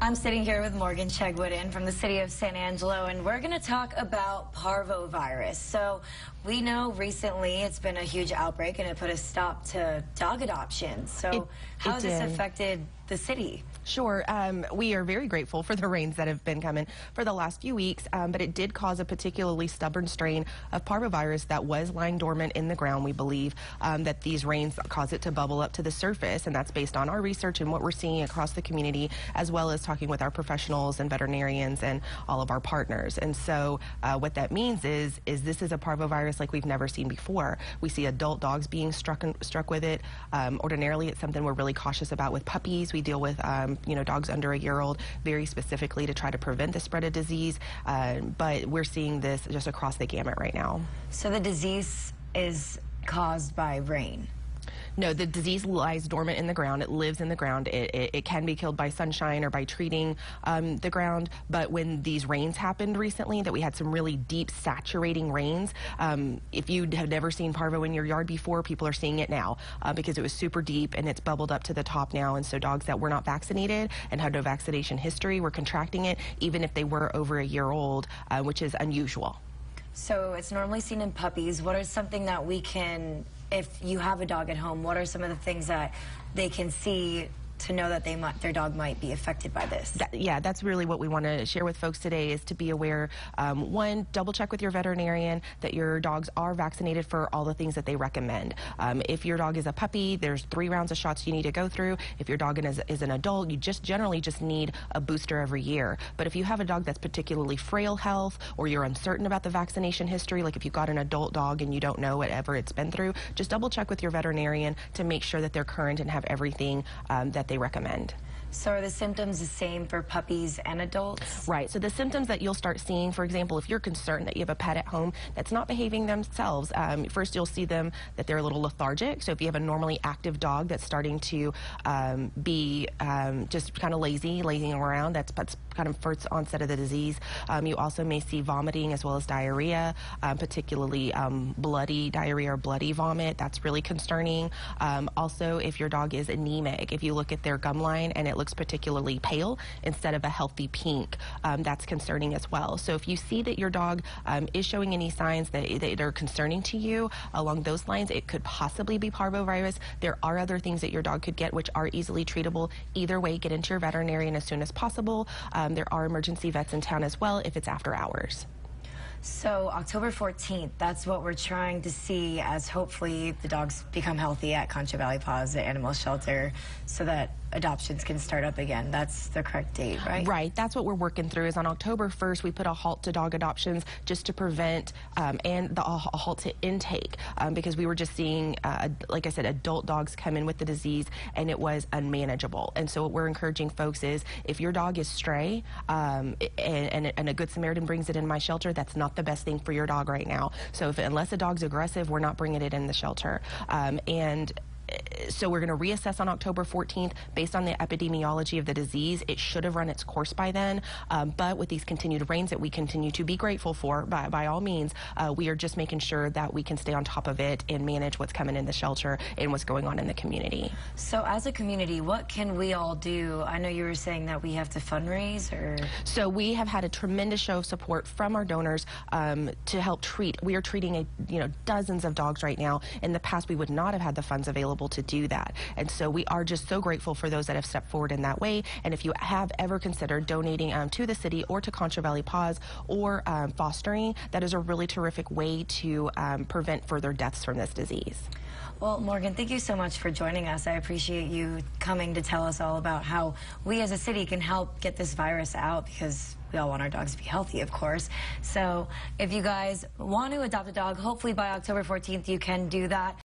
I'm sitting here with Morgan Chegwidden from the city of San Angelo, and we're going to talk about parvovirus. So we know recently it's been a huge outbreak, and it put a stop to dog adoption. So it, how it has this affected the city? Sure. Um, we are very grateful for the rains that have been coming for the last few weeks, um, but it did cause a particularly stubborn strain of parvovirus that was lying dormant in the ground. We believe um, that these rains cause it to bubble up to the surface, and that's based on our research and what we're seeing across the community, as well as talking with our professionals and veterinarians and all of our partners. And so, uh, what that means is, is this is a parvovirus like we've never seen before. We see adult dogs being struck struck with it. Um, ordinarily, it's something we're really cautious about with puppies. We deal with um, you know dogs under a year old very specifically to try to prevent the spread of disease. Uh, but we're seeing this just across the gamut right now. So the disease is caused by rain. No, the disease lies dormant in the ground. It lives in the ground. It, it, it can be killed by sunshine or by treating um, the ground. But when these rains happened recently, that we had some really deep, saturating rains, um, if you have never seen parvo in your yard before, people are seeing it now uh, because it was super deep and it's bubbled up to the top now. And so dogs that were not vaccinated and had no vaccination history were contracting it, even if they were over a year old, uh, which is unusual. So it's normally seen in puppies. What is something that we can, if you have a dog at home, what are some of the things that they can see to know that they might, their dog might be affected by this? That, yeah, that's really what we want to share with folks today is to be aware. Um, one, double check with your veterinarian that your dogs are vaccinated for all the things that they recommend. Um, if your dog is a puppy, there's three rounds of shots you need to go through. If your dog is, is an adult, you just generally just need a booster every year. But if you have a dog that's particularly frail health or you're uncertain about the vaccination history, like if you've got an adult dog and you don't know whatever it's been through, just double check with your veterinarian to make sure that they're current and have everything um, that they recommend. So are the symptoms the same for puppies and adults? Right. So the symptoms that you'll start seeing, for example, if you're concerned that you have a pet at home that's not behaving themselves, um, first you'll see them that they're a little lethargic. So if you have a normally active dog that's starting to um, be um, just kind of lazy, lazing around, that's, that's kind of first onset of the disease. Um, you also may see vomiting as well as diarrhea, um, particularly um, bloody diarrhea or bloody vomit. That's really concerning. Also, if your dog is anemic, if you look at their gum line and it looks particularly pale instead of a healthy pink, um, that's concerning as well. So if you see that your dog um, is showing any signs that, that are concerning to you along those lines, it could possibly be parvovirus. There are other things that your dog could get which are easily treatable. Either way, get into your veterinarian as soon as possible. Um, there are emergency vets in town as well if it's after hours. So October 14th, that's what we're trying to see as hopefully the dogs become healthy at Concho Valley Paws, the animal shelter, so that adoptions can start up again. That's the correct date, right? Right. That's what we're working through. Is on October 1st we put a halt to dog adoptions just to prevent um, and the, a halt to intake um, because we were just seeing, uh, like I said, adult dogs come in with the disease and it was unmanageable. And so what we're encouraging folks is if your dog is stray um, and, and, and a good Samaritan brings it in my shelter, that's not the best thing for your dog right now. So if unless a dog's aggressive, we're not bringing it in the shelter. Um, and so we're going to reassess on October 14th based on the epidemiology of the disease. It should have run its course by then, um, but with these continued rains that we continue to be grateful for, by, by all means, uh, we are just making sure that we can stay on top of it and manage what's coming in the shelter and what's going on in the community. So as a community, what can we all do? I know you were saying that we have to fundraise or... So we have had a tremendous show of support from our donors um, to help treat. We are treating a, you know dozens of dogs right now. In the past, we would not have had the funds available to do that. And so we are just so grateful for those that have stepped forward in that way. And if you have ever considered donating um, to the city or to Concho Valley Paws or um, fostering, that is a really terrific way to um, prevent further deaths from this disease. Well, Morgan, thank you so much for joining us. I appreciate you coming to tell us all about how we as a city can help get this virus out because we all want our dogs to be healthy, of course. So if you guys want to adopt a dog, hopefully by October 14th, you can do that.